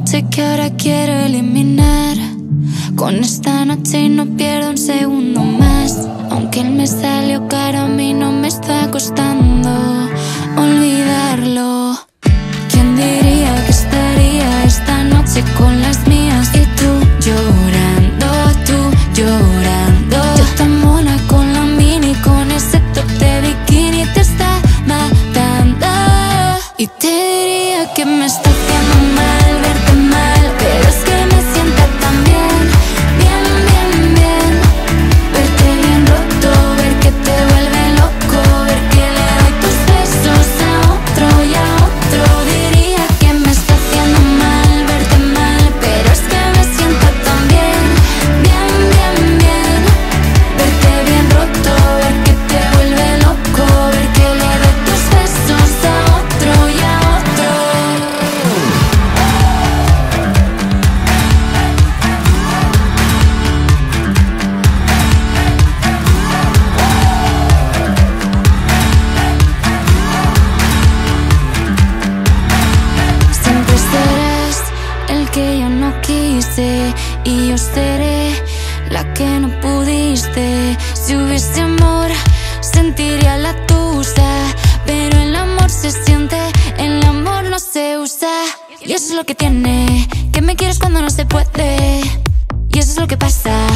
noche que ahora quiero eliminar. Con esta noche no pierdo un segundo más. Aunque él me salió caro, a mí no me está costando olvidarlo. ¿Quién diría que estaría esta noche con las mías y tú llorando, tú llorando? Yo tan mona con la mini, con ese top de bikini te está matando. Y te diría que me está haciendo y yo seré la que no pudiste. Si hubiese amor, sentiría la tusa, pero el amor se siente, el amor no se usa. Y eso es lo que tiene, que me quieres cuando no se puede. Y eso es lo que pasa,